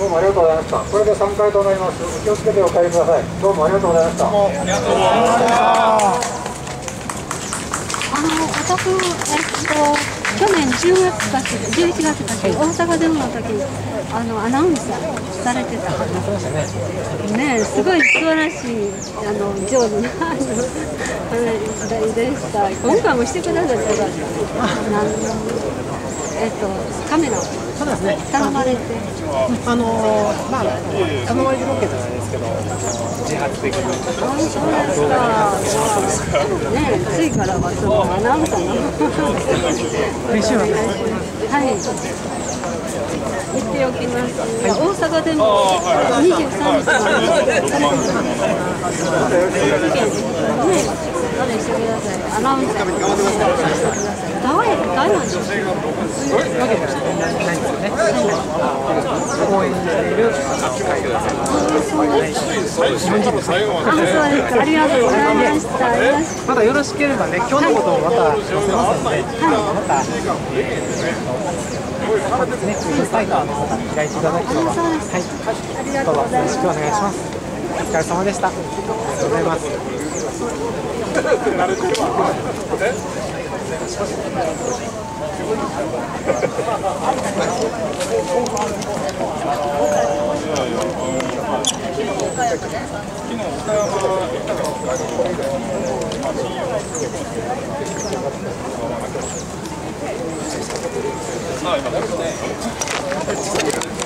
どうもありがとうございました。これで3回となります。お気をつけてお帰りください。どうもありがとうございました。ありがとうございます。あの私えっと去年10月か11月か大阪での時あのアナウンサーされてたねすごい素晴らしいあの上手なあの時代でした。今回もしてくださった。らえっとカメラをそうですね。頼まれて。あのまあ頼まれるロケじゃないですけど自発的に。あそうですか。ね次からはそのアナウンサーの練習は。はい。言っておきます。大阪でも23日までね、あれしてください。アナウンサーもしてください。台湾台湾出身。そういうわけではないんですよね応援している扱いがあ、りがとうございました。まだよろしければね今日のこともまた載せますので、またね、ツイートサイトの方から開いていただければ、はい、ありがとどうぞうございますよろしくお願いします。お疲れ様でした。ありがとうございます。今ですね。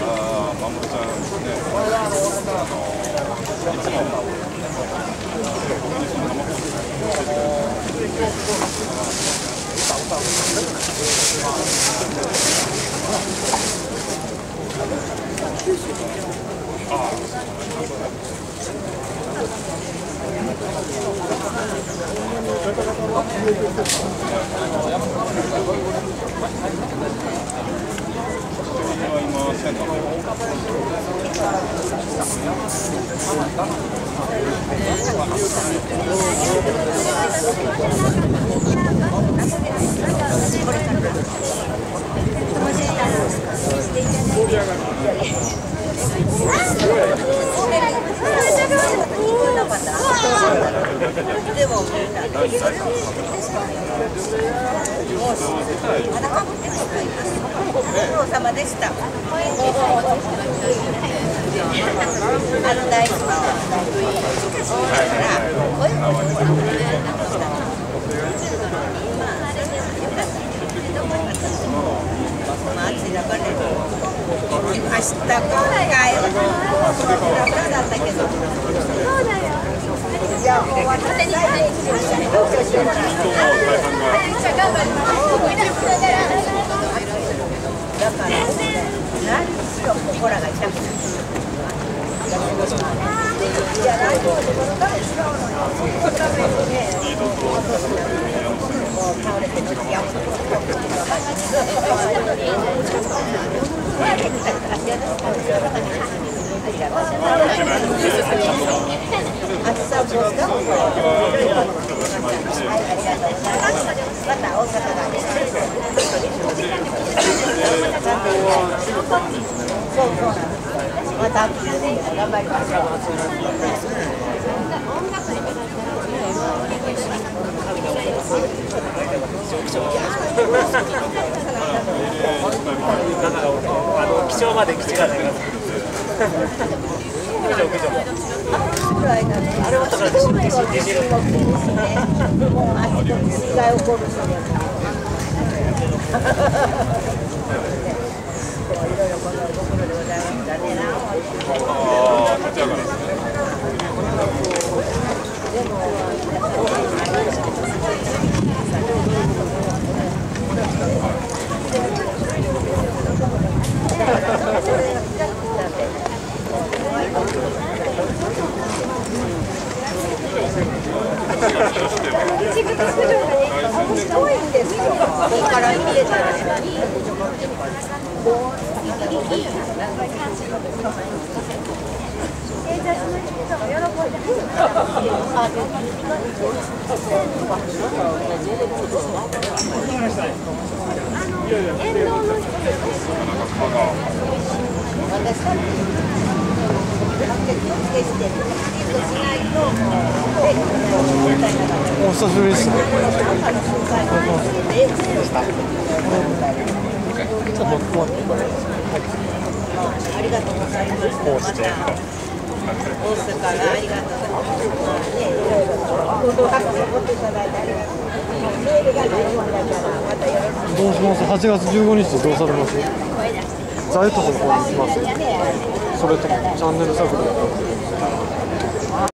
ー、まもちゃん。ね、あのいつも僕にその生放送教えてくれては今センターご苦労様でした。あの大好きなまあ暑い中ね、来ました今回は。だから、何しろ心が痛くなる。いや、何もその彼違うのよ。比べるね。もう倒れてる時や暑さもはい、ありがとうございます。また大阪がね。そうそうなんです。また頑張りましょう。気象まで口がない。あれはだから中継し出てるわけですね。もうあそこに水害起こる私たち。お久しぶりです。あといま。うして。りとす。動ってありがとうございます。ありがとうございます。ありがとうございます？ありがとうございます。ありがとうございます？八月十五日。とうます？うござます。それともチャンネル。あ。